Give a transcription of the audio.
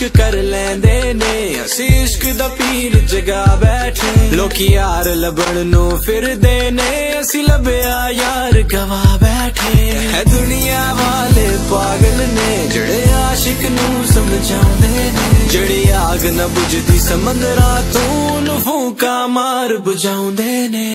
ਇਸ਼ਕ ਕਰ ਲੈਂਦੇ ਨੇ। ਅਸੀਂ ਇਸ਼ਕ ਦਾ ਪੀਰ ਜਗਾ ਬੈਠੇ। ਲੋਕੀ ਯਾਰ ਲੱਭਣ ਨੂੰ ਫਿਰਦੇ ਨੇ। ਅਸੀਂ ਲੱਭਿਆ ਯਾਰ ਗਵਾ ਬੈਠੇ। ਹੈ ਦੁਨੀਆ ਵਾਲੇ ਪਾਗਲ ਨੇ, ਜਿਹੜੇ ਆਸ਼ਿਕ ਨੂੰ ਸਮਝਾਉਂਦੇ ਨੇ। ਜਿਹੜੀ ਆਗ ਨਾ ਬੁਝਦੀ ਸਮੁੰਦਰਾਂ ਤੋਂ ਨੂੰ ਫੂਕਾ ਮਾਰ ਬੁਝਾਉਂਦੇ ਨੇ।